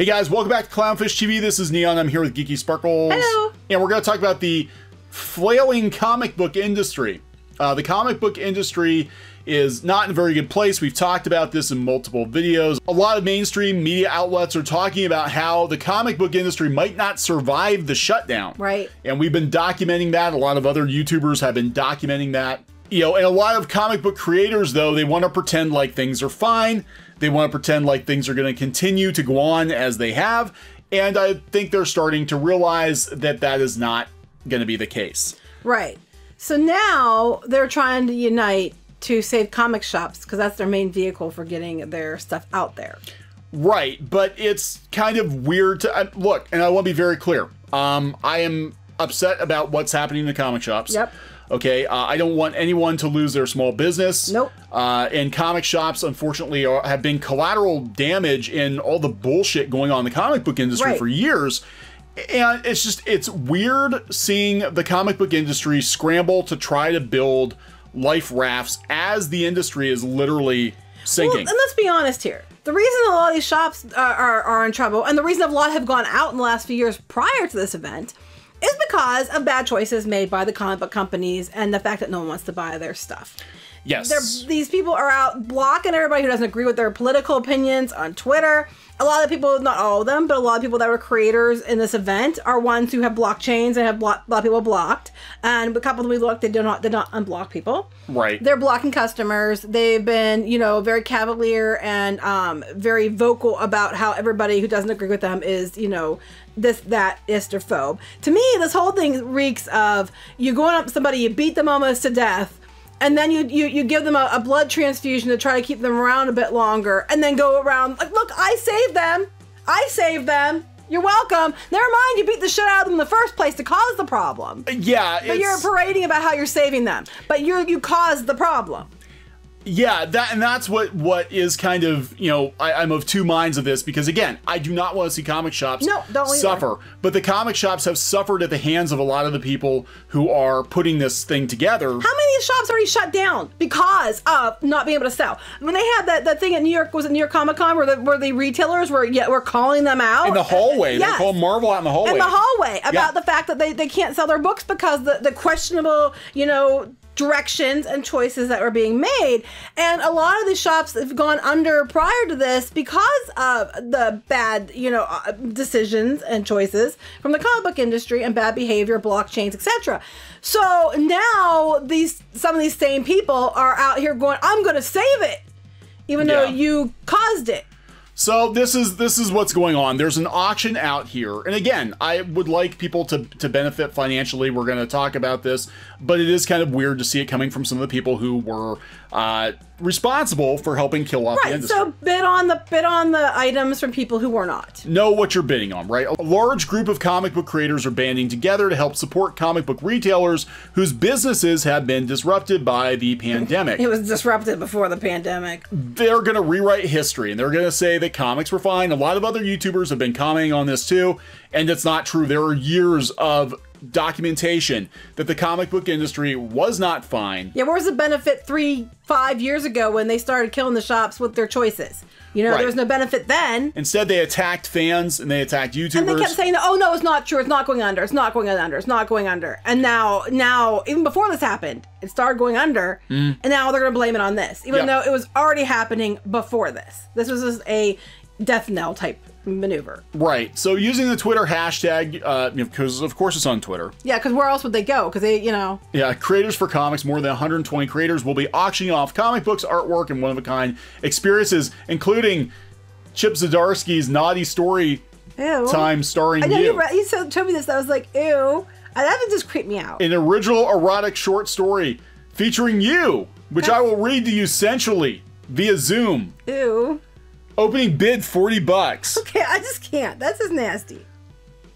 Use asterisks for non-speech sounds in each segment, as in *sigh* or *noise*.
Hey guys, welcome back to Clownfish TV. This is Kneon. I'm here with Geeky Sparkles. Hello. And we're going to talk about the flailing comic book industry. Uh, the comic book industry is not in a very good place. We've talked about this in multiple videos. A lot of mainstream media outlets are talking about how the comic book industry might not survive the shutdown. Right. And we've been documenting that. A lot of other YouTubers have been documenting that. You know, and a lot of comic book creators, though, they want to pretend like things are fine. They want to pretend like things are going to continue to go on as they have. And I think they're starting to realize that that is not going to be the case. Right. So now they're trying to unite to save comic shops because that's their main vehicle for getting their stuff out there. Right, but it's kind of weird to uh, look, and I want to be very clear. Um, I am upset about what's happening in the comic shops. Yep. Okay, uh, I don't want anyone to lose their small business. Nope. Uh, and comic shops, unfortunately, are, have been collateral damage in all the bullshit going on in the comic book industry Right. for years. And it's just, it's weird seeing the comic book industry scramble to try to build life rafts as the industry is literally Well, sinking. and let's be honest here. The reason a lot of these shops are, are, are in trouble, and the reason a lot have gone out in the last few years prior to this event, is because of bad choices made by the comic book companies and the fact that no one wants to buy their stuff. yes. They're, these people are out blocking everybody who doesn't agree with their political opinions on Twitter. A lot of people, not all of them, but a lot of people that were creators in this event are ones who have blockchains and have block, a lot of people blocked. And a couple of them we looked, they did not did not unblock people. Right. They're blocking customers. They've been, you know, very cavalier and um, very vocal about how everybody who doesn't agree with them is, you know, this, that, istrophobe. To me, this whole thing reeks of you going up to somebody, you beat them almost to death, and then you you, you give them a, a blood transfusion to try to keep them around a bit longer, and then go around like, look, I saved them. I saved them. You're welcome. Never mind, you beat the shit out of them in the first place to cause the problem. yeah. But you're parading about how you're saving them. But you're you caused the problem. Yeah, that and that's what what is kind of you know I, I'm of two minds of this because again I do not want to see comic shops No, don't either. suffer, but the comic shops have suffered at the hands of a lot of the people who are putting this thing together. How many shops already shut down because of not being able to sell? When they had that, that thing at New York, was it New York Comic Con, where the, where the retailers were yeah, were calling them out in the hallway, Yes. they Marvel out in the hallway. in the hallway about Yeah. the fact that they, they can't sell their books because the, the questionable, you know, directions and choices that were being made. And a lot of these shops have gone under prior to this because of the bad, you know, uh, decisions and choices from the comic book industry and bad behavior, blockchains, etc. So now these some of these same people are out here going, I'm going to save it. Even though you caused it. So this is this is what's going on. There's an auction out here, and again, I would like people to to benefit financially. We're going to talk about this, but it is kind of weird to see it coming from some of the people who were uh, responsible for helping kill off the Right. industry. So bid on the bid on the items from people who were not. know what you're bidding on, right? A large group of comic book creators are banding together to help support comic book retailers whose businesses have been disrupted by the *laughs* pandemic. It was disrupted before the pandemic. they're going to rewrite history and they're going to say that comics were fine. A lot of other YouTubers have been commenting on this too, and it's not true. There are years of documentation that the comic book industry was not fine. Yeah, where was the benefit three, five years ago when they started killing the shops with their choices? You know, Right. there was no benefit then. Instead, they attacked fans and they attacked YouTubers. And they kept saying, "Oh no, it's not true. It's not going under. It's not going under. It's not going under." And now, now, even before this happened, it started going under, and now they're going to blame it on this, even Mm. Yeah. though it was already happening before this. This was just a death knell type maneuver. right. So using the Twitter hashtag, uh, because of course it's on Twitter. Yeah, because where else would they go? Because they, you know, Yeah, Creators for Comics, more than 120 creators will be auctioning off comic books, artwork, and one of a kind experiences, including Chip Zdarsky's Naughty Story ew. Time starring I know you. you, told me this. I was like, ew. That would just creep me out. An original erotic short story featuring you, which I will read to you sensually via Zoom. Ew. Opening bid 40 bucks. *laughs* Okay, I just can't. That's just nasty.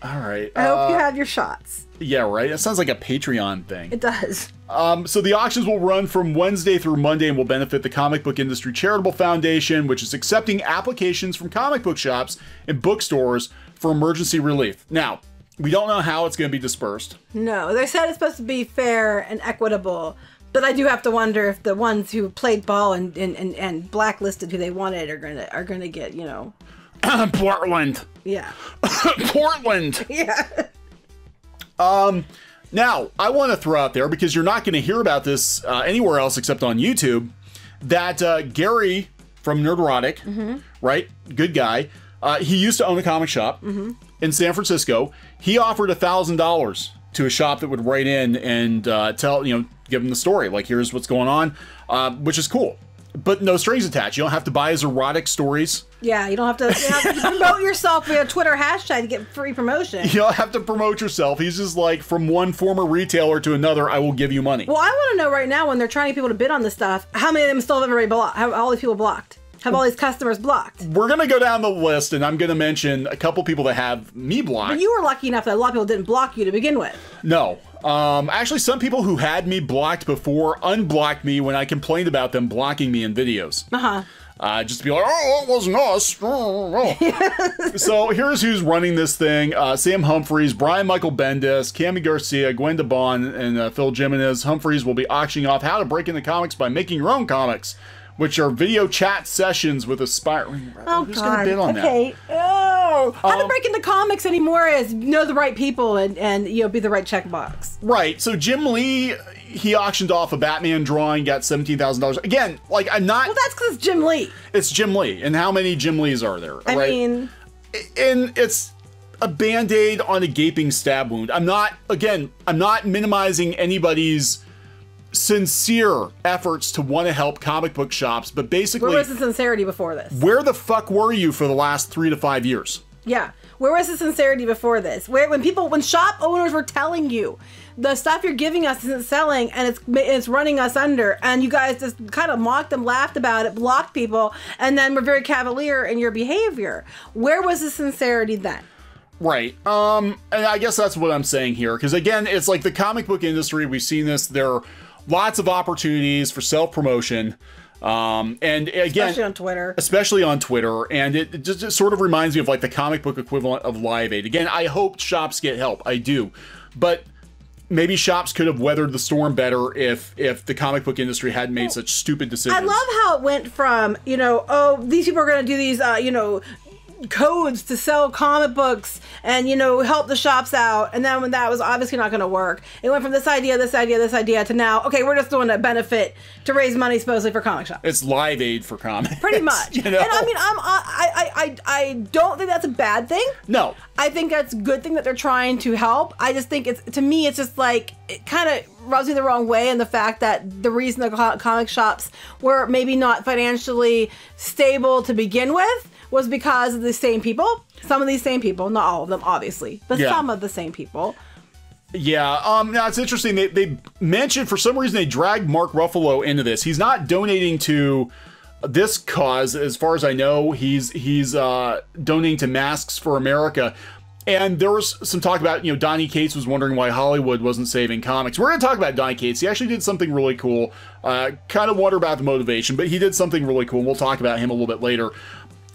All right. I hope you uh, have your shots. yeah, right. It sounds like a Patreon thing. It does. Um, so the auctions will run from Wednesday through Monday and will benefit the Comic Book Industry Charitable Foundation, which is accepting applications from comic book shops and bookstores for emergency relief. Now, we don't know how it's going to be dispersed. No, they said it's supposed to be fair and equitable, but I do have to wonder if the ones who played ball and and, and, and blacklisted who they wanted are gonna are gonna get you know *coughs* Portland. Yeah. *coughs* Portland. *laughs* Yeah. Um. Now, I want to throw out there because you're not going to hear about this uh, anywhere else except on YouTube. That uh, Gary from Nerderotic, right? Good guy. Uh, he used to own a comic shop in San Francisco. He offered a thousand dollars to a shop that would write in and uh, tell you know give him the story. Like here's what's going on, uh, which is cool. But no strings attached. You don't have to buy his erotic stories. Yeah, you don't have to, you to promote yourself via Twitter hashtag to get free promotion. You don't have to promote yourself. He's just like from one former retailer to another. I will give you money. Well, I want to know right now when they're trying people to bid on this stuff, how many of them still have everybody blocked? Have all these people blocked? Have all these customers blocked? We're gonna go down the list, and I'm gonna mention a couple people that have me blocked. But You were lucky enough that a lot of people didn't block you to begin with. no, um, actually, some people who had me blocked before unblocked me when I complained about them blocking me in videos. Uh huh. Uh, just to be like, oh, it wasn't us. Oh, *laughs* oh." so here's who's running this thing: uh, Sam Humphries, Brian Michael Bendis, Kami Garcia, Gwenda Bond, and uh, Phil Jimenez. Humphries will be auctioning off how to break into comics by making your own comics, which are video chat sessions with aspiring. Oh who's God. gonna bid on that? okay. Oh, how to Um, break into comics anymore is know the right people and and you know be the right checkbox. Right. So Jim Lee, he auctioned off a Batman drawing, got seventeen thousand dollars. Again, like I'm not. Well, that's because it's Jim Lee. it's Jim Lee, and how many Jim Lees are there? I right? mean, and it's a band-aid on a gaping stab wound. I'm not again, I'm not minimizing anybody's sincere efforts to want to help comic book shops, but basically where was the sincerity before this? where the fuck were you for the last 3 to 5 years? Yeah. Where was the sincerity before this? Where when people when shop owners were telling you the stuff you're giving us isn't selling and it's it's running us under and you guys just kind of mocked them, laughed about it, blocked people and then were very cavalier in your behavior. Where was the sincerity then? Right. Um and I guess that's what I'm saying here because again, it's like the comic book industry, we've seen this there are lots of opportunities for self-promotion. Um and again, Especially on Twitter. especially on Twitter, and it, it just, it sort of reminds me of like the comic book equivalent of Live Aid. Again, I hope shops get help. I do, but maybe shops could have weathered the storm better if if the comic book industry hadn't made such stupid decisions. I love how it went from, you know, oh, these people are going to do these, uh, you know, codes to sell comic books and, you know, help the shops out. And then when that was obviously not going to work, it went from this idea, this idea, this idea to now, okay, we're just doing a benefit to raise money supposedly for comic shops. it's Live Aid for comics. Pretty *laughs* much. you know? And I mean, I'm, I, I, I, I don't think that's a bad thing. no. I think that's a good thing that they're trying to help. I just think it's to me, it's just like it kind of rubs me the wrong way, and the fact that the reason the comic shops were maybe not financially stable to begin with was because of the same people. Some of these same people, not all of them, obviously, but Yeah. some of the same people. Yeah, um, now it's interesting. They, they mentioned for some reason they dragged Mark Ruffalo into this. He's not donating to this cause, as far as I know. He's he's uh, donating to Masks for America. And there was some talk about, you know, Donny Cates was wondering why Hollywood wasn't saving comics. We're going to talk about Donny Cates. He actually did something really cool. Uh, kind of wonder about the motivation, but he did something really cool. And we'll talk about him a little bit later.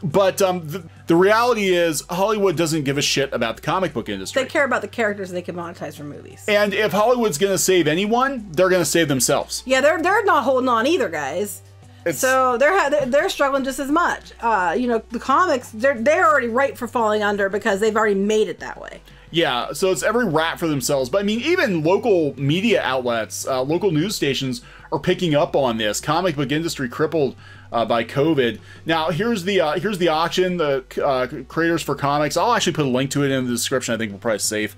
But um, the, the reality is, Hollywood doesn't give a shit about the comic book industry. They care about the characters they can monetize for movies. And if Hollywood's going to save anyone, they're going to save themselves. Yeah, they're they're not holding on either, guys. It's- so they're they're- they're struggling just as much. Uh, you know, the comics they're they're already ripe for falling under because they've already made it that way. Yeah, so it's every rat for themselves. But I mean, even local media outlets, uh, local news stations are picking up on this. Comic book industry crippled uh, by COVID. Now, here's the uh, here's the auction. The uh, creators for comics. I'll actually put a link to it in the description. I think we're probably safe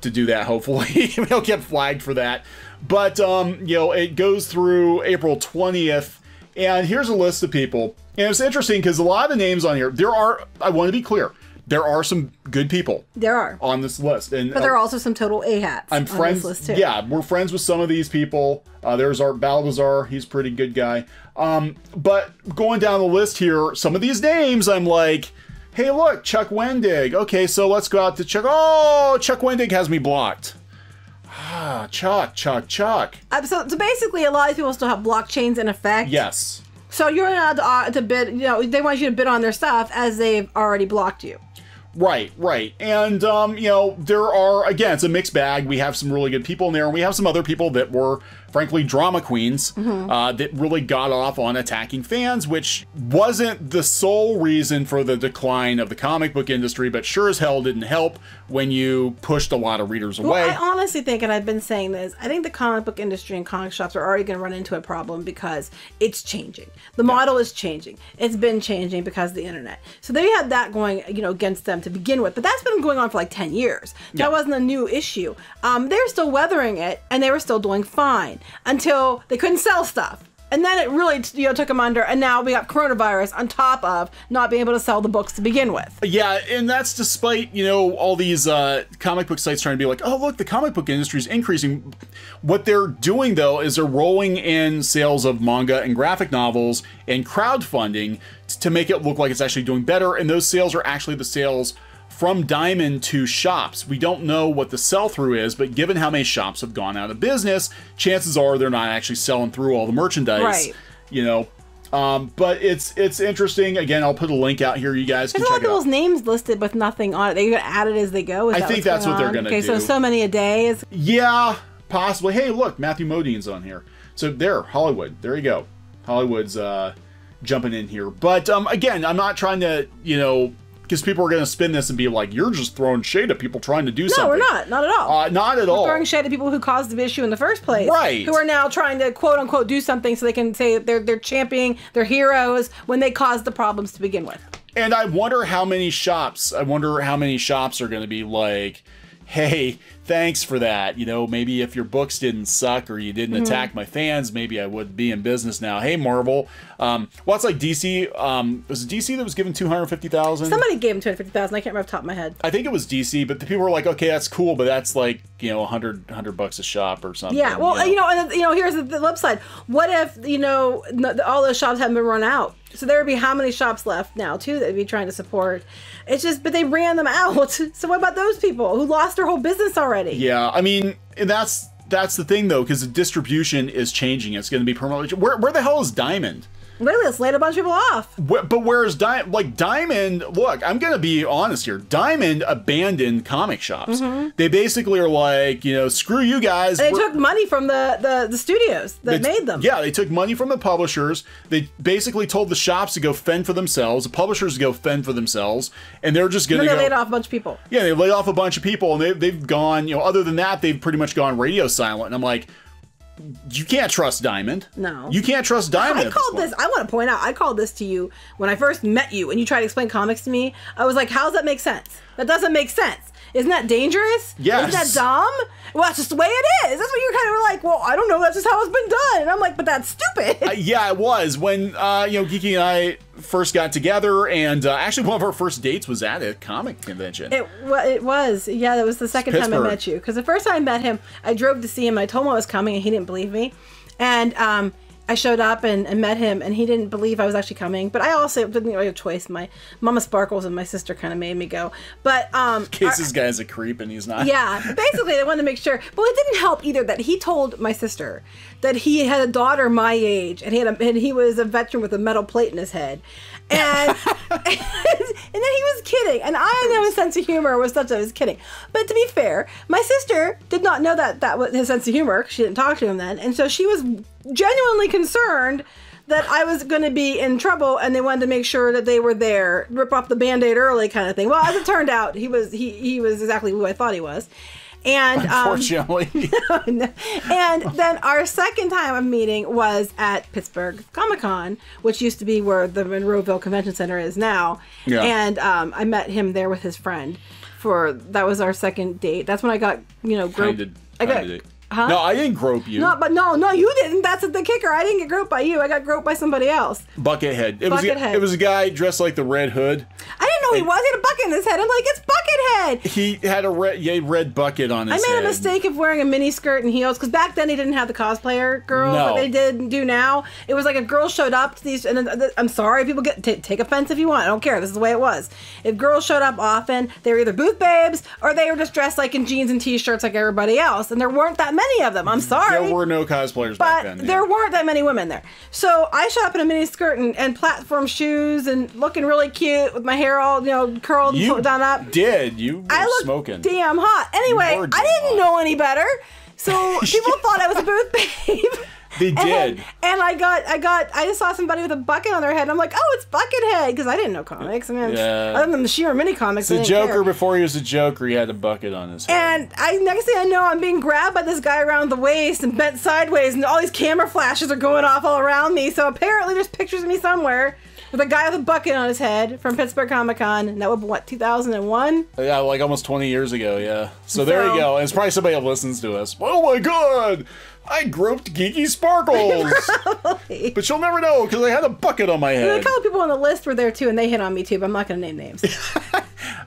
to do that. Hopefully, *laughs* we don't get flagged for that. But um, you know, it goes through April twentieth. And here's a list of people. And it's interesting because a lot of the names on here, there are, I want to be clear, there are some good people There are, on this list. And but there are also some total a hats. I'm on friends. This list too. Yeah, we're friends with some of these people. Uh, there's Art Baltazar. He's a pretty good guy. Um, but going down the list here, some of these names, I'm like, hey, look, Chuck Wendig. Okay, so let's go out to Chuck. Oh, Chuck Wendig has me blocked. Ah, Chuck, Chuck, Chuck. Uh, so, so basically, a lot of people still have blockchains in effect. Yes. So you're not allowed to, uh, to bid. You know, they want you to bid on their stuff as they've already blocked you. Right, right. And, um, you know, there are, again, it's a mixed bag. We have some really good people in there, and we have some other people that were frankly, drama queens uh, that really got off on attacking fans, which wasn't the sole reason for the decline of the comic book industry, but sure as hell didn't help when you pushed a lot of readers away. Well, I honestly think, and I've been saying this, I think the comic book industry and comic shops are already going to run into a problem because it's changing. The model is changing. It's been changing because of the internet. So they had that going, you know, against them to begin with. But that's been going on for like 10 years. That Yeah. wasn't a new issue. Um, they were still weathering it and they were still doing fine until they couldn't sell stuff. And then it really, you know, took them under. And now we got coronavirus on top of not being able to sell the books to begin with. Yeah, and that's despite, you know, all these uh, comic book sites trying to be like, oh, look, the comic book industry is increasing. What they're doing, though, is they're rolling in sales of manga and graphic novels and crowdfunding to make it look like it's actually doing better. And those sales are actually the sales from Diamond to shops. We don't know what the sell through is, but given how many shops have gone out of business, chances are they're not actually selling through all the merchandise. Right. You know, um, but it's it's interesting. Again, I'll put a link out here. You guys can There's a lot of people's names listed with nothing on it. They get added as they go. Is I that think that's going what they're gonna do. Okay, so so many a day is Yeah, possibly. Hey, look, Matthew Modine's on here. So there, Hollywood. There you go. Hollywood's uh, jumping in here. But um, again, I'm not trying to, you know, because people are going to spin this and be like, "You're just throwing shade at people trying to do No, something." No, we're not. Not at all. Uh, not at all. Throwing shade at people who caused the issue in the first place. Right. Who are now trying to quote unquote do something so they can say they're they're championing their heroes when they caused the problems to begin with. And I wonder how many shops. I wonder how many shops are going to be like, "Hey, thanks for that. You know, maybe if your books didn't suck or you didn't Mm-hmm. attack my fans, maybe I would be in business now." Hey, Marvel. Um, well, it's like DC. Um, was it DC that was given two hundred fifty thousand? Somebody gave him two hundred fifty thousand. I can't remember off the top of my head. I think it was DC, but the people were like, "Okay, that's cool, but that's like you know, 100, 100 bucks a shop or something." Yeah. Well, you know, and you know, here's the, the flip side. What if you know all those shops haven't been run out? So there would be how many shops left now too that would be trying to support? It's just, but they ran them out. *laughs* So what about those people who lost their whole business already? Yeah, I mean, and that's that's the thing though, because the distribution is changing. It's going to be permanently. Where where the hell is Diamond? Literally, let's laid a bunch of people off. Where, but whereas Diamond? Like Diamond, look, I'm gonna be honest here. Diamond abandoned comic shops. They basically are like, you know, screw you guys. Mm-hmm. They took money from the, the, the studios that They- made them. Yeah, they took money from the publishers. They basically told the shops to go fend for themselves, the publishers to go fend for themselves, and they're just gonna then they go. laid off a bunch of people. Yeah, they laid off a bunch of people, and they, they've gone. You know, other than that, they've pretty much gone radio silent. And I'm like, you can't trust Diamond. No. you can't trust Diamond. I called point. this. I want to point out. I called this to you when I first met you, and you tried to explain comics to me. I was like, "How does that make sense? That doesn't make sense. Isn't that dangerous? Yes. Isn't that dumb? Well, that's just the way it is. That's what you're kind of like. Well, I don't know. That's just how it's been done. And I'm like, but that's stupid. Uh, yeah, it was when uh, you know Geeky and I first got together, and uh, actually one of our first dates was at a comic convention. It it was yeah. That was the second time I met you because the first time I met him, I drove to see him. I told him I was coming, and he didn't believe me. And um, I showed up and, and met him, and he didn't believe I was actually coming. But I also didn't really have a choice. My Mama Sparkles and my sister kind of made me go. But um, in case this guy's a creep and he's not. yeah, basically they wanted to make sure. But it didn't help either that he told my sister that he had a daughter my age and he had a, and he was a veteran with a metal plate in his head. And, *laughs* *laughs* and then he was kidding. And I know his sense of humor was such that he was kidding. But to be fair, my sister did not know that that was his sense of humor. She didn't talk to him then. And so she was genuinely concerned that I was going to be in trouble and they wanted to make sure that they were there, rip off the band-aid early kind of thing. Well, as it turned out, he was he he was exactly who I thought he was. And um, *laughs* and then our second time of meeting was at Pittsburgh Comic Con, which used to be where the Monroeville Convention Center is now. Yeah. And um, I met him there with his friend. For that was our second date. That's when I got you know groped. Kinda- I got. Huh? No, I didn't grope you. No, but no, no, you didn't. That's the kicker. I didn't get groped by you. I got groped by somebody else. Buckethead. It was a, Buckethead. it was a guy dressed like the Red Hood. I didn't know he was. He had a bucket in his head. I'm like, it's Buckethead. He had a red, yeah, red bucket on his. Head. I made head. a mistake of wearing a mini skirt and heels because back then they didn't have the cosplayer girls No. that they did do now. It was like a girl showed up to these, and uh, I'm sorry, people get take offense if you want. I don't care. This is the way it was. If girls showed up often, they were either booth babes or they were just dressed like in jeans and t-shirts like everybody else, and there weren't that many of them. I'm sorry. There were no cosplayers back but then. yeah. there weren't that many women there. So I showed up in a mini skirt and, and platform shoes and looking really cute with my hair all, you know, curled you and done up. did. You were I look smoking. damn hot. Anyway, I didn't hot. know any better. So *laughs* people thought I was a booth babe. They did. And, and I got, I got, I just saw somebody with a bucket on their head. and I'm like, oh, it's Buckethead, because I didn't know comics. I mean, Yeah. other than the Sheer mini comics, The Joker, care. before he was a Joker, he had a bucket on his head. And I next thing I know, I'm being grabbed by this guy around the waist and bent sideways, and all these camera flashes are going off all around me. So apparently, there's pictures of me somewhere with a guy with a bucket on his head from Pittsburgh Comic Con, and that was what 2001. Yeah, like almost 20 years ago, yeah. So there you go. And it's probably somebody that listens to us. Oh my god! I groped Geeky Sparkles! *laughs* but you'll never know because I had a bucket on my And a couple people on the list were there too, and they hit on me too. But I'm not going to name names. *laughs*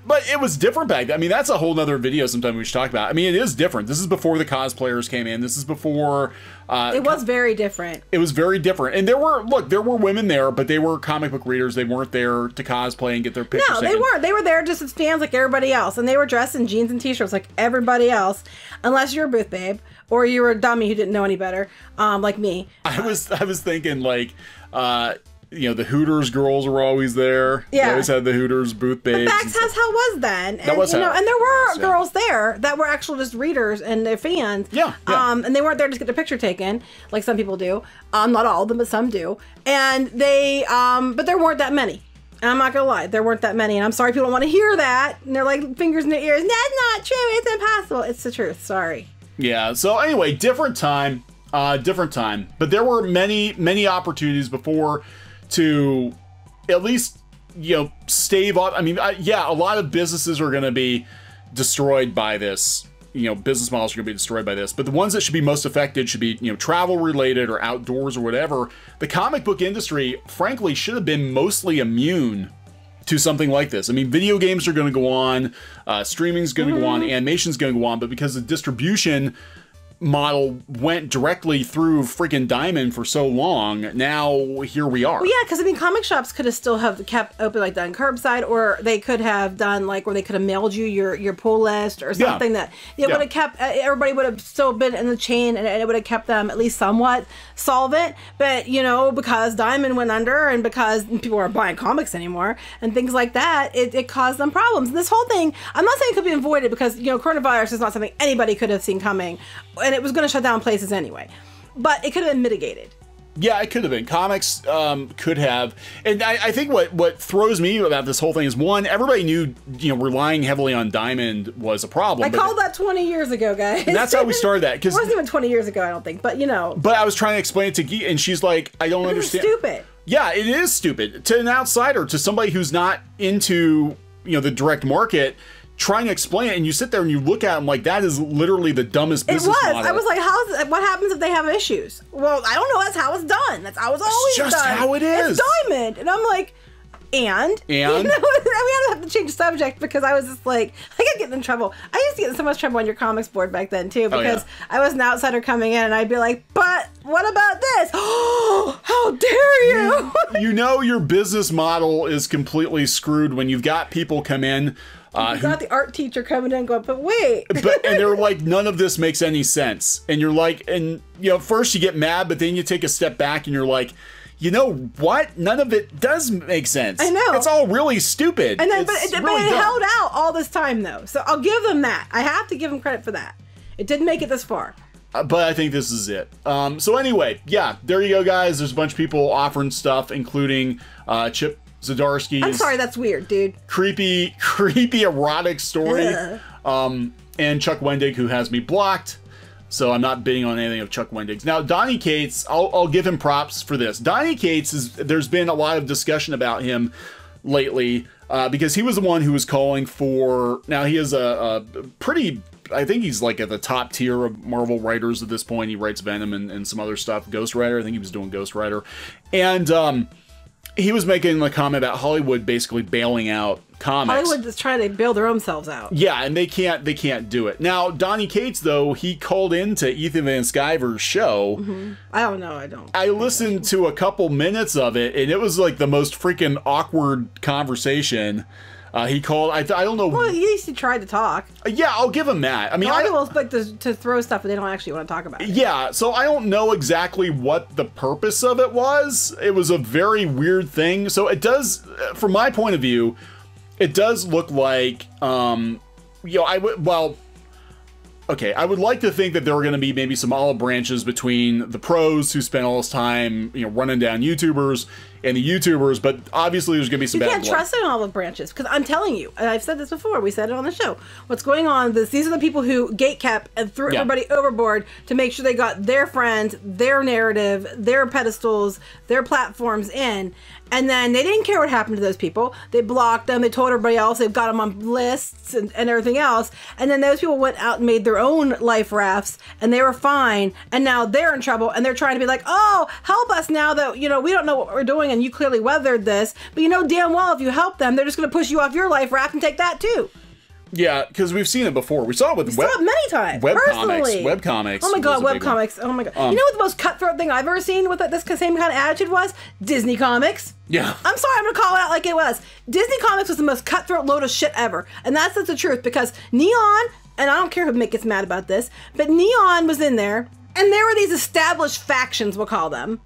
But it was different back then. I mean, that's a whole nother video sometime we should talk about. I mean, it is different. This is before the cosplayers came in. This is before. Uh, It was very different. it was very different. And there were, look, there were women there, but they were comic book readers. They weren't there to cosplay and get their pictures No, they taken. weren't. They were there just as fans like everybody else, and they were dressed in jeans and t-shirts like everybody else, unless you're a booth babe or you were a dummy who didn't know any better, um, like me. I was I was thinking like uh you know the Hooters girls were always there. They Yeah. always had the Hooters booth babes. And stuff. has how was then, and was you know, how- and there were yeah. girls there that were actual just readers and they're fans. Yeah, yeah. Um, and they weren't there to just get their picture taken, like some people do. Um, not all of them, but some do. And they, um, but there weren't that many. And I'm not gonna lie, there weren't that many. And I'm sorry people don't want to hear that. And they're like fingers in their ears. That's not true. It's impossible. It's the truth. Sorry. Yeah. So anyway, different time, uh, different time. But there were many many opportunities before to at least you know stave off. I mean, I, yeah, a lot of businesses are going to be destroyed by this. You know, business models are going to be destroyed by this. But the ones that should be most affected should be you know travel related or outdoors or whatever. The comic book industry, frankly, should have been mostly immune to something like this. I mean, video games are going to go on, uh, streaming's going to go on, animation's going to go on, but because the distribution model went directly through freaking Diamond for so long, now here we are. Well, yeah, because I mean, comic shops could have still have kept open, like done curbside, or they could have done like where they could have mailed you your your pull list or Yeah. something that it Yeah. would have kept everybody would have still been in the chain, and it would have kept them at least somewhat solvent. But you know, because Diamond went under, and because people aren't buying comics anymore, and things like that, it, it caused them problems. And this whole thing, I'm not saying it could be avoided because you know, coronavirus is not something anybody could have seen coming, and it was going to shut down places anyway. But it could have been mitigated. Yeah, it could have been. Comics um, could have, and I, I think what what throws me about this whole thing is one, everybody knew you know relying heavily on Diamond was a problem. I called that 20 years ago, guys. that's how we started that, 'cause- *laughs* it wasn't even 20 years ago, I don't think. But you know, But I was trying to explain it to Gee, and she's like, I don't understand. stupid. Yeah, it is stupid to an outsider, to somebody who's not into you know the direct market. Trying to explain it, and you sit there and you look at them like that is literally the dumbest business It was. model. I was like, "How's what happens if they have issues?" Well, I don't know. That's how it's done. That's how it's always just done. how it is. It's diamond, and I'm like, and *laughs* And? you know, I mean, I have to change the subject because I was just like, *laughs* I kept getting in trouble. I used to get in so much trouble on your comics board back then too Oh, because yeah. I was an outsider coming in, and I'd be like, "But what about this? Oh, *gasps* how dare you!" you *laughs* know your business model is completely screwed when you've got people come in uh, who Got the art teacher coming in, going, "But wait." *laughs* but and they're like *laughs* none of this makes any sense and you're like and you know first you get mad but then you take a step back and you're like you know what none of it does make sense I know. it's all really stupid And then, but, it, but it dumb. held out all this time, though. So I'll give them that. I have to give them credit for that. It didn't make it this far. Uh, but I think this is it. Um, so anyway, yeah, there you go, guys. There's a bunch of people offering stuff, including uh, Chip Zdarsky's I'm sorry, that's weird, dude. creepy, *laughs* creepy erotic story, um, and Chuck Wendig, who has me blocked. So I'm not bidding on anything of Chuck Wendig's. Now Donny Cates, I'll, I'll give him props for this. Donny Cates is there's been a lot of discussion about him lately uh, because he was the one who was calling for. Now he is a, a pretty. I think he's like at the top tier of Marvel writers at this point. He writes Venom and, and some other stuff. Ghost Rider, I think he was doing Ghost Rider, and um, he was making the comment about Hollywood basically bailing out comics. Hollywood is trying to bail their own selves out. Yeah, and they can't they can't do it. Now, Donny Cates though, he called into Ethan Van Sciver's show. Mm-hmm. I don't know. I don't. I listened to a couple minutes of it and it was like the most freaking awkward conversation. Uh, he called I, I don't know well, at least he tried to talk. Yeah, I'll give him that. I mean, A lot I, of people like to, to throw stuff, but they don't actually want to talk about it. Yeah, so I don't know exactly what the purpose of it was. It was a very weird thing. So it does, from my point of view, it does look like, um, you know, I would, well, okay, I would like to think that there are going to be maybe some olive branches between the pros who spend all this time, you know, running down YouTubers and the YouTubers, but obviously there's going to be some You can't blood. trust in olive branches because I'm telling you, and I've said this before. We said it on the show. What's going on? This these are the people who gate kept and threw Yeah. everybody overboard to make sure they got their friends, their narrative, their pedestals, their platforms in, and then they didn't care what happened to those people. They blocked them. They told everybody else they've got them on lists and, and everything else. And then those people went out and made their own life rafts, and they were fine. And now they're in trouble, and they're trying to be like, "Oh, help us now that you know we don't know what we're doing, and you clearly weathered this." But you know damn well if you help them, they're just going to push you off your life raft and take that too. Yeah, because we've seen it before. We saw it with Saw it many times. web personally. comics. Web comics. Oh my god, web big one. Um, comics. Oh my god. you know what the most cutthroat thing I've ever seen with this same kind of attitude was? Disney comics. Yeah. *laughs* I'm sorry, I'm gonna call it out like it was. Disney Comics was the most cutthroat load of shit ever, and that's just the truth because Kneon, and I don't care who Mick gets mad about this, but Kneon was in there, and there were these established factions, we'll call them,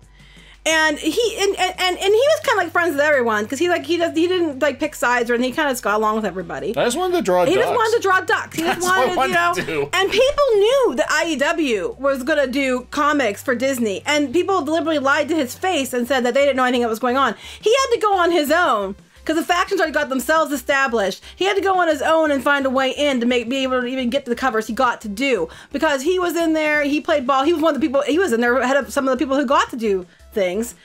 and he and and, and, he was kind of like friends with everyone because he like he does he didn't like pick sides or anything. He kind of just got along with everybody. I just wanted to draw He ducks. just wanted to draw ducks. He *laughs* just That's what I wanted, you know, wanted to do. and people knew that IDW was going to do comics for Disney, and people deliberately lied to his face and said that they didn't know anything that was going on. He had to go on his own because the factions already got themselves established. He had to go on his own and find a way in to make be able to even get to the covers he got to do because he was in there. He played ball. He was one of the people. He was in there ahead of some of the people who got to do things.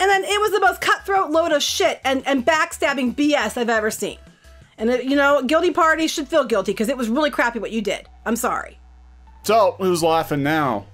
And then it was the most cutthroat load of shit and, and backstabbing BS I've ever seen. And it, you know, guilty parties should feel guilty because it was really crappy what you did. I'm sorry. So who's laughing now?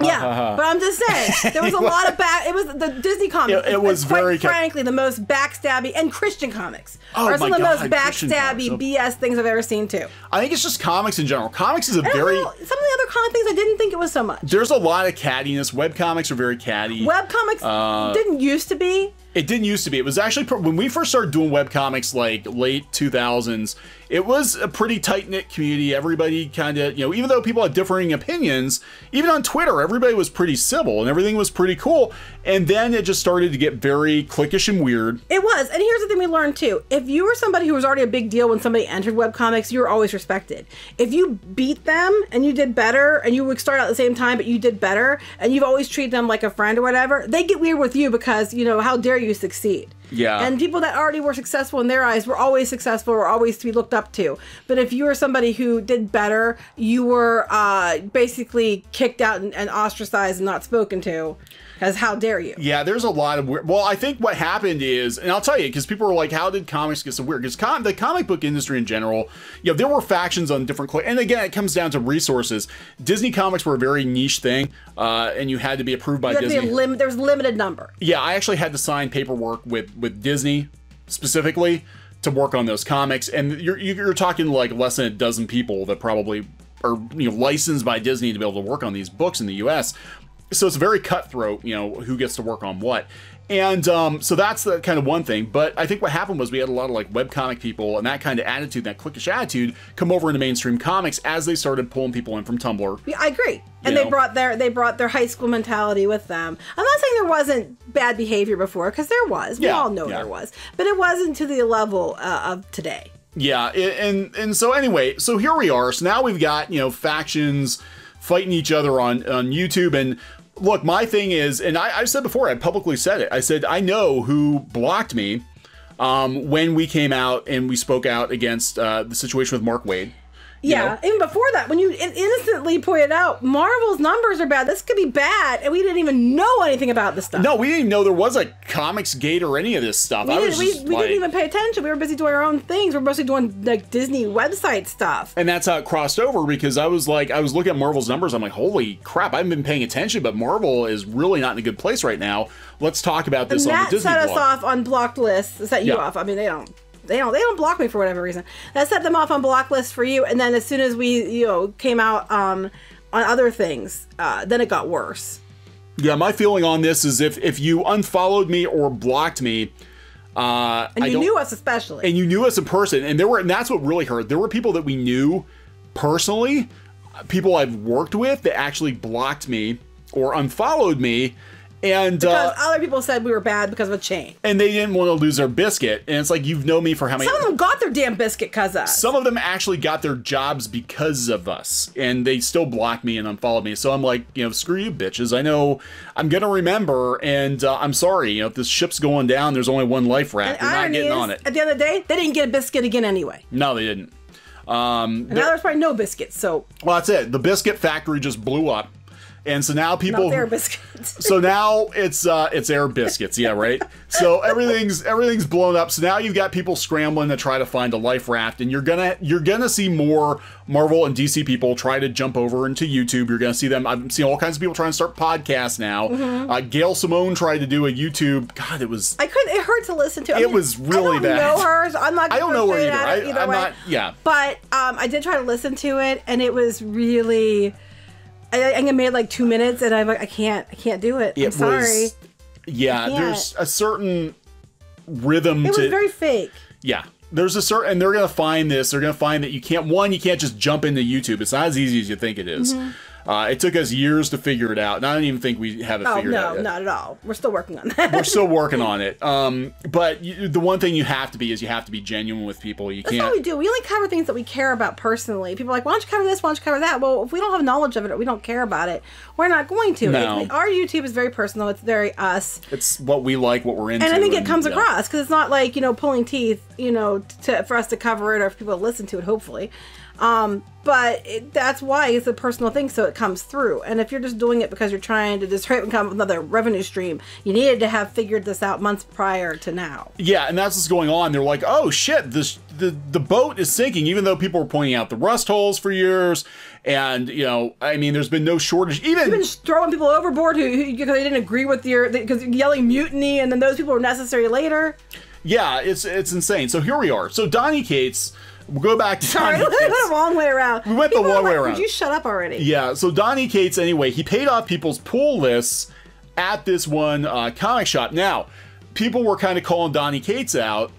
Yeah, but I'm just saying there was a *laughs* lot of back. It was the Disney comics. It- it was quite very frankly the most backstabby and Christian comics Oh are some of the most God, backstabby. BS things I've ever seen too. I think it's just comics in general. Comics is a don't very know, some of the other comic things I didn't think it was so much. there's a lot of cattiness. Web comics are very catty. Web comics Uh, didn't used to be. It didn't used to be. It was actually when we first started doing web comics, like late 2000s. It was a pretty tight knit community. Everybody kind of, you know, even though people had differing opinions, even on Twitter, everybody was pretty civil and everything was pretty cool. And then it just started to get very cliquish and weird. It was. And here's the thing we learned too. If you were somebody who was already a big deal when somebody entered webcomics, you were always respected. If you beat them and you did better and you would start out at the same time, but you did better and you've always treated them like a friend or whatever, they get weird with you because, you know, how dare you succeed? Yeah. And people that already were successful in their eyes were always successful, were always to be looked up to. But if you were somebody who did better, you were uh, basically kicked out and, and ostracized and not spoken to. Because how dare you? Yeah, there's a lot of weird. Well, I think what happened is, and I'll tell you, because people were like, "How did comics get so weird?" Because com- the comic book industry in general, you know, there were factions on different. And again, it comes down to resources. Disney comics were a very niche thing, uh, and you had to be approved by Disney. a lim- there's limited number. yeah, I actually had to sign paperwork with with Disney specifically to work on those comics, and you're you're talking like less than a dozen people that probably are you know licensed by Disney to be able to work on these books in the U.S. So it's very cutthroat, you know, who gets to work on what. And um, so that's the kind of one thing. But I think what happened was we had a lot of like webcomic people and that kind of attitude, that cliquish attitude, come over into mainstream comics as they started pulling people in from Tumblr. Yeah, I agree. And You they know? brought their they brought their high school mentality with them. I'm not saying there wasn't bad behavior before, because there was. We Yeah, all know yeah. there was, but it wasn't to the level uh, of today. Yeah, and and so anyway, so here we are. So now we've got you know factions fighting each other on on YouTube. And look, my thing is, and I, I've said before, I publicly said it. I said I know who blocked me um, when we came out and we spoke out against uh, the situation with Mark Waid. Yeah, know? even before that, when you in- innocently pointed out Marvel's numbers are bad, this could be bad, and we didn't even know anything about this stuff. No, we didn't even know there was a comics gate or any of this stuff. we, I didn't, was we, like, didn't even pay attention. We were busy doing our own things. We are mostly doing like Disney website stuff. and that's how it crossed over because I was like, I was looking at Marvel's numbers. I'm like, holy crap, I haven't been paying attention, but Marvel is really not in a good place right now. Let's talk about And this on the that Disney set us blog. off on blocked lists. Set you Yeah. off. I mean, they don't. They don't. They don't block me for whatever reason. That set them off on block lists for you. And then as soon as we, you know, came out um, on other things, uh, then it got worse. Yeah, my feeling on this is if if you unfollowed me or blocked me, uh, And you knew us especially. and you knew us in person, and there were, and that's what really hurt. There were people that we knew personally, people I've worked with that actually blocked me or unfollowed me, And Because uh, other people said we were bad because of a chain. and they didn't want to lose their biscuit. And it's like you've known me for how many Some of them got their damn biscuit because of us. some of them actually got their jobs because of us. And they still blocked me and unfollowed me. So i'm like you know screw you bitches. I know i'm gonna remember. And uh, i'm sorry. You know if this ship's going down there's only one life raft. You're not getting is, on it. At the end of the day, they didn't get a biscuit again anyway. no they didn't. Um And now there's probably no biscuits, so. Well that's it. The biscuit factory just blew up and so now people their biscuits. *laughs* so now it's uh it's air biscuits yeah right so everything's everything's blown up so now you've got people scrambling to try to find a life raft and you're gonna you're gonna see more marvel and dc people try to jump over into youtube you're gonna see them i'm seeing all kinds of people trying to start podcasts now uh, gail simone tried to do a youtube god it was I couldn't. It hurt to listen to. I It was really I don't bad. know her. So I'm not. I don't know her either. I- either I'm way. not- yeah. But um, I did try to listen to it, and it was really. I, I think I made like two minutes, and I'm like, I can't. I can't do it. it I'm sorry. was yeah there's a certain rhythm it to was very fake. Yeah. There's a certain, and they're gonna find this. They're gonna find that you can't. One, you can't just jump into YouTube. It's not as easy as you think it is. Mm-hmm. Uh, it took us years to figure it out, and I don't even think we have it Oh figured no, out yet. not at all. We're still working on that. We're still working on *laughs* it. Um, but you, the one thing you have to be is you have to be genuine with people. You That's can't. all we do. We only cover things that we care about personally. People are like, why don't you cover this? Why don't you cover that? Well, if we don't have knowledge of it or we don't care about it, we're not going to. No. It's- our YouTube is very personal. It's very us. It's what we like, what we're into. and I think it comes yeah. across because it's not like you know pulling teeth, you know, to, for us to cover it or for people to listen to it. Hopefully, um, but it, that's why it's a personal thing, so it comes through. And if you're just doing it because you're trying to just try and come up with another revenue stream, you needed to have figured this out months prior to now. Yeah, and that's what's going on. They're like, oh shit, this the the boat is sinking, even though people were pointing out the rust holes for years. And you know, I mean, there's been no shortage. Even throwing people overboard who, who because they didn't agree with your because yelling mutiny, and then those people were necessary later. Yeah, it's it's insane. So here we are. So Donny Cates, we'll go back to Sorry, *laughs* Donny we went Cates. the wrong way around. We went the wrong way around. Would you shut up already? Yeah, so Donny Cates anyway, he paid off people's pull lists at this one uh, comic shop. Now, people were kind of calling Donny Cates out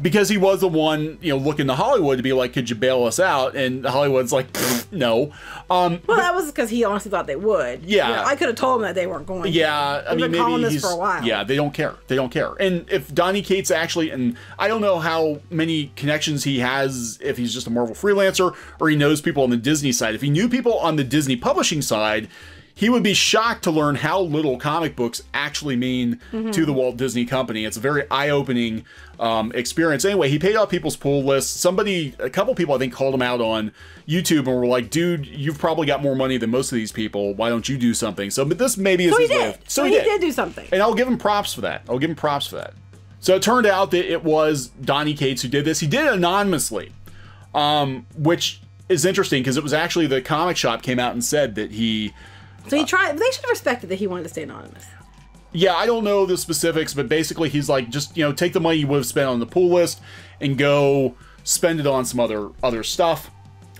because he was the one, you know, looking to Hollywood to be like, could you bail us out? And Hollywood's like, no. Um, Well, that was because he honestly thought they would. Yeah. You know, I could have told him that they weren't going. to. Yeah, I We've mean, been calling maybe this he's for a while. yeah. They don't care. They don't care. And if Donny Cates actually, and I don't know how many connections he has, if he's just a Marvel freelancer or he knows people on the Disney side. If he knew people on the Disney publishing side, he would be shocked to learn how little comic books actually mean Mm-hmm. to the Walt Disney Company. It's a very eye-opening um, experience. Anyway, he paid off people's pull lists. Somebody, a couple people, I think, called him out on YouTube and were like, "Dude, you've probably got more money than most of these people. Why don't you do something?" So, but this maybe is So he his way of- So, he, did. do something. and I'll give him props for that. I'll give him props for that. So it turned out that it was Donny Cates who did this. He did it anonymously, um, which is interesting because it was actually the comic shop came out and said that he. So he tried. They should have respected that he wanted to stay anonymous. Yeah, I don't know the specifics, but basically he's like, just you know, take the money you would have spent on the pull list and go spend it on some other other stuff.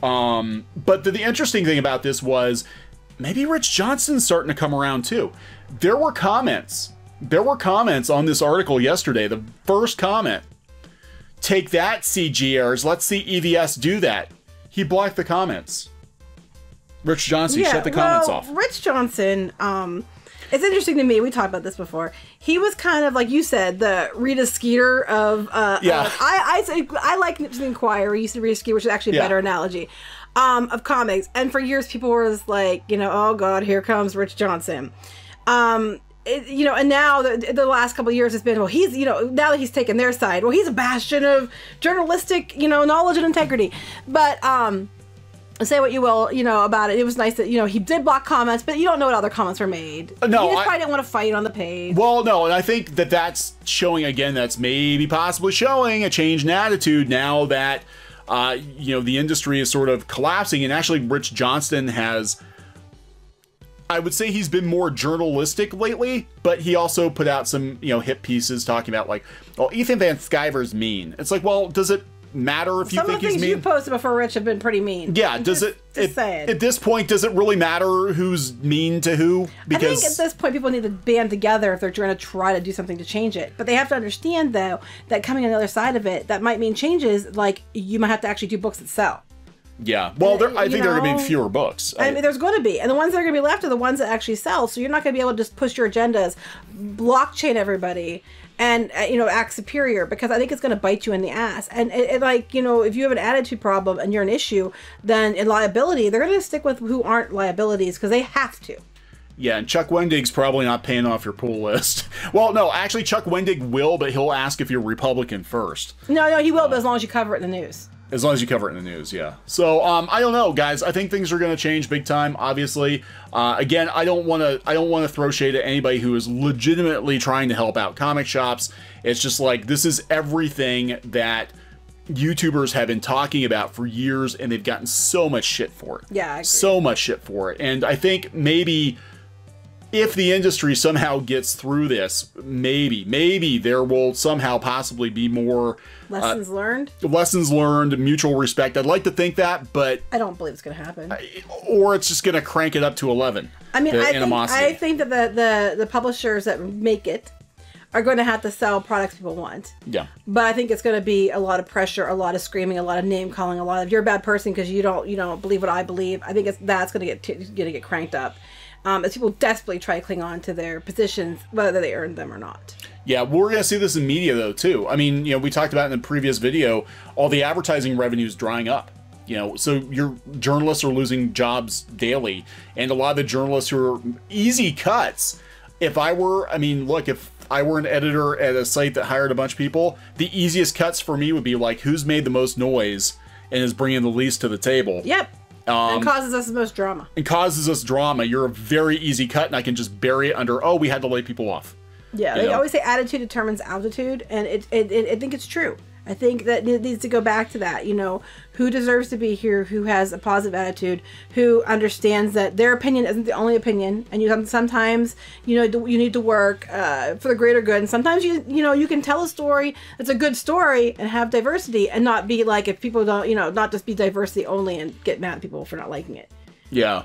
Um, but the, the interesting thing about this was maybe Rich Johnston's starting to come around too. There were comments. There were comments on this article yesterday. The first comment. Take that, CGers. Let's see EVS do that. He blocked the comments. Rich Johnston shut the comments well, off. Rich Johnston, um, it's interesting to me. We talked about this before. He was kind of like you said, the Rita Skeeter of. Uh, Yeah. of- I I I like Nips and Inquirer. He used to Rita Skeeter, which is actually a Yeah. better analogy. Um, of comics, and for years people were just like, you know, oh god, here comes Rich Johnson. Um, it, you know, and now the, the last couple of years it's been, well, he's, you know, now that he's taken their side, well, he's a bastion of journalistic, you know, knowledge and integrity. But um, say what you will, you know, about it. It was nice that you know he did block comments, but you don't know what other comments were made. Uh, no, he just I- probably didn't want to fight on the page. Well, no, and I think that that's showing again. That's maybe possibly showing a change in attitude now that uh, you know the industry is sort of collapsing, and actually, Rich Johnston has. I would say he's been more journalistic lately, but he also put out some you know hit pieces talking about like, well, Ethan Van Sciver's mean. It's like, well, does it matter if you Some of think the he's things mean? you posted before Rich have been pretty mean. yeah, does Just- it? Just at, saying. at this point, does it really matter who's mean to who? I Because think at this point people need to band together if they're trying to try to do something to change it. But they have to understand though that coming on the other side of it, that might mean changes like you might have to actually do books that sell. Yeah. Well, there, I You think there are going to be fewer books. I mean, there's going to be, and the ones that are going to be left are the ones that actually sell. So you're not going to be able to just push your agendas, blockchain everybody, and uh, you know act superior because I think it's going to bite you in the ass. And it, it, like you know, if you have an attitude problem and you're an issue, then in liability they're going to stick with who aren't liabilities because they have to. Yeah, and Chuck Wendig's probably not paying off your pull list. *laughs* Well, no, actually, Chuck Wendig will, but he'll ask if you're Republican first. No, no, he will, but as long as you cover it in the news. As long as you cover it in the news, yeah. So, um, I don't know, guys. I think things are going to change big time. Obviously, uh, again, I don't want to. I don't want to throw shade at anybody who is legitimately trying to help out comic shops. It's just like this is everything that YouTubers have been talking about for years, and they've gotten so much shit for it. Yeah, so much shit for it. And I think maybe if the industry somehow gets through this, maybe, maybe there will somehow possibly be more uh, Lessons learned. lessons learned, mutual respect. I'd like to think that, but I don't believe it's going to happen. or it's just going to crank it up to 11. I mean, I think. I think that the, the the publishers that make it are going to have to sell products people want. yeah. But I think it's going to be a lot of pressure, a lot of screaming, a lot of name calling, a lot of you're a bad person because you don't you don't believe what I believe. I think it's that's going to get going to get cranked up um, as people desperately try to cling on to their positions, whether they earned them or not. Yeah, we're going to see this in media though too. I mean, you know, we talked about in the previous video, all the advertising revenue is drying up. You know, so your journalists are losing jobs daily, and a lot of the journalists who are easy cuts. If I were, I mean, look, if I were an editor at a site that hired a bunch of people, the easiest cuts for me would be like, who's made the most noise and is bringing the least to the table. Yep. Um, and causes us the most drama. and causes us drama. You're a very easy cut, and I can just bury it under. Oh, we had to lay people off. Yeah, you they know? always say attitude determines altitude, and it, it, it, I think it's true. I think that it needs to go back to that. You know, who deserves to be here? Who has a positive attitude? Who understands that their opinion isn't the only opinion, and you sometimes you know you need to work uh, for the greater good. And sometimes you you know you can tell a story that's a good story and have diversity, and not be like if people don't you know not just be diversity only and get mad at people for not liking it. Yeah.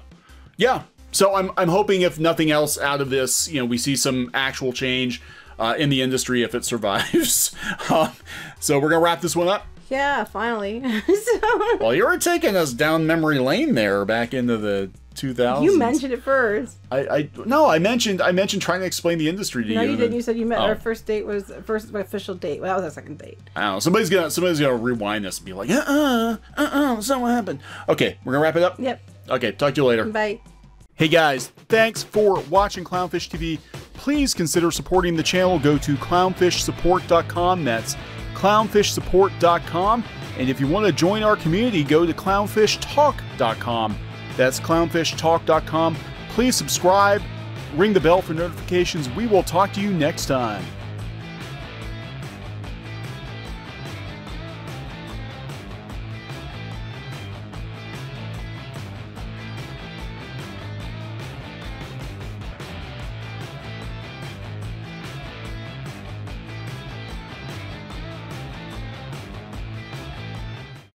Yeah. So I'm, I'm hoping if nothing else out of this, you know, we see some actual change uh, in the industry if it survives. *laughs* um, so we're going to wrap this one up. Yeah, finally. *laughs* so, Well, you were taking us down memory lane there back into the 2000s. you mentioned it first. I, I no, I mentioned I mentioned trying to explain the industry to No, you. No, you didn't. You said you met Oh. our first date was first my official date. Well, that was our second date. I don't know. Somebody's gonna somebody's gonna rewind this and be like, uh uh uh uh, that's not what happened. Okay, we're gonna wrap it up. Yep. Okay, talk to you later. Bye. Hey guys, thanks for watching Clownfish TV. Please consider supporting the channel. Go to clownfishsupport.com. That's clownfishsupport.com. And if you want to join our community, go to clownfishtalk.com. That's clownfishtalk.com. Please subscribe, ring the bell for notifications. We will talk to you next time.